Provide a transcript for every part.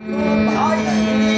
我讨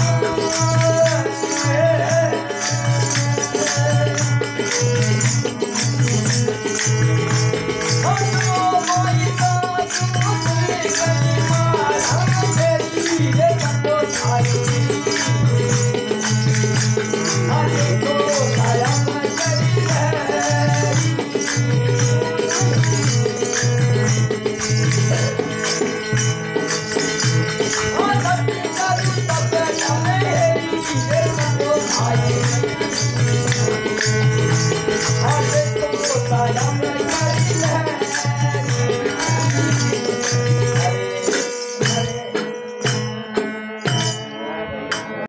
Thank you.